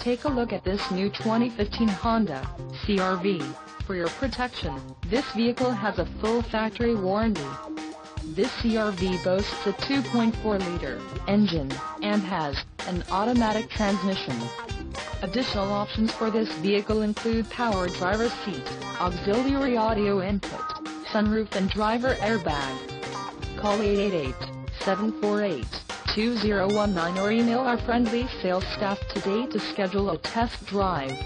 Take a look at this new 2015 Honda CRV. For your protection, this vehicle has a full factory warranty. This CRV boasts a 2.4-liter engine and has an automatic transmission. Additional options for this vehicle include power driver seat, auxiliary audio input, sunroof and driver airbag. Call 888-748-2019 or email our friendly sales staff today to schedule a test drive.